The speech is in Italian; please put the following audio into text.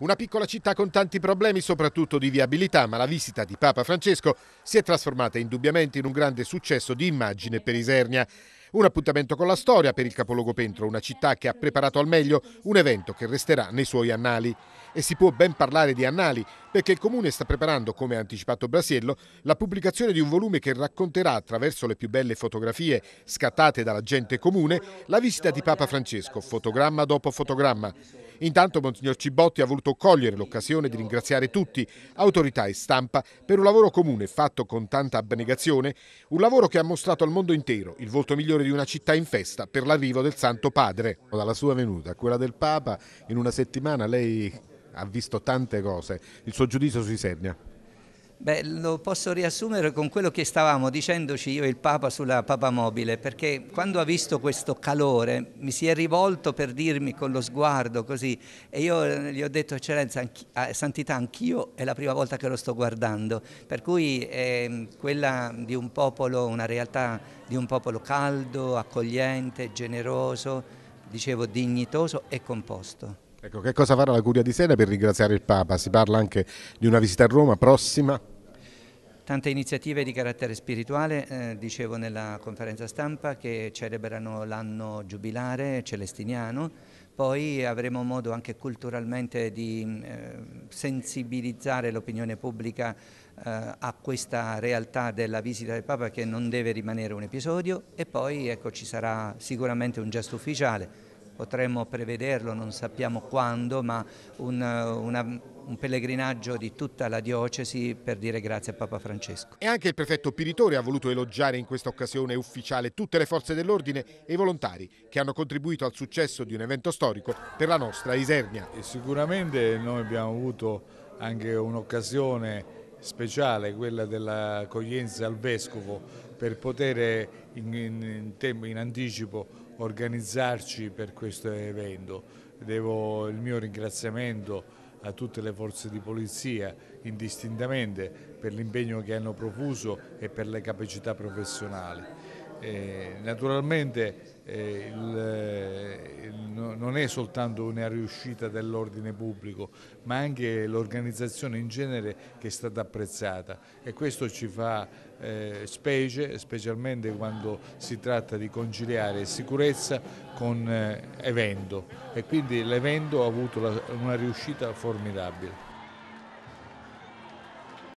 Una piccola città con tanti problemi, soprattutto di viabilità, ma la visita di Papa Francesco si è trasformata indubbiamente in un grande successo di immagine per Isernia. Un appuntamento con la storia per il capoluogo Pentro, una città che ha preparato al meglio un evento che resterà nei suoi annali. E si può ben parlare di annali, perché il Comune sta preparando, come ha anticipato Brasiello, la pubblicazione di un volume che racconterà, attraverso le più belle fotografie scattate dalla gente comune, la visita di Papa Francesco, fotogramma dopo fotogramma. Intanto Monsignor Cibotti ha voluto cogliere l'occasione di ringraziare tutti, autorità e stampa, per un lavoro comune fatto con tanta abnegazione, un lavoro che ha mostrato al mondo intero il volto migliore di una città in festa per l'arrivo del Santo Padre. Dalla sua venuta a quella del Papa, in una settimana lei ha visto tante cose. Il suo giudizio su Isernia? Beh, lo posso riassumere con quello che stavamo dicendoci io e il Papa sulla Papa Mobile, perché quando ha visto questo calore mi si è rivolto per dirmi con lo sguardo così e io gli ho detto Eccellenza, anch ah, Santità, anch'io è la prima volta che lo sto guardando, per cui è quella di un popolo, una realtà di un popolo caldo, accogliente, generoso, dicevo dignitoso e composto. Ecco, che cosa farà la Curia di Sena per ringraziare il Papa? Si parla anche di una visita a Roma prossima? Tante iniziative di carattere spirituale, eh, dicevo nella conferenza stampa, che celebrano l'anno giubilare celestiniano, poi avremo modo anche culturalmente di eh, sensibilizzare l'opinione pubblica eh, a questa realtà della visita del Papa che non deve rimanere un episodio e poi ecco, ci sarà sicuramente un gesto ufficiale potremmo prevederlo, non sappiamo quando, ma un, una, un pellegrinaggio di tutta la diocesi per dire grazie a Papa Francesco. E anche il prefetto Piritore ha voluto elogiare in questa occasione ufficiale tutte le forze dell'ordine e i volontari che hanno contribuito al successo di un evento storico per la nostra Isernia. E sicuramente noi abbiamo avuto anche un'occasione speciale, quella dell'accoglienza al Vescovo, per poter in, in, in, in anticipo organizzarci per questo evento. Devo il mio ringraziamento a tutte le forze di polizia indistintamente per l'impegno che hanno profuso e per le capacità professionali. Eh, naturalmente eh, il, eh, non è soltanto una riuscita dell'ordine pubblico ma anche l'organizzazione in genere che è stata apprezzata e questo ci fa eh, specie, specialmente quando si tratta di conciliare sicurezza con eh, evento e quindi l'evento ha avuto la, una riuscita formidabile.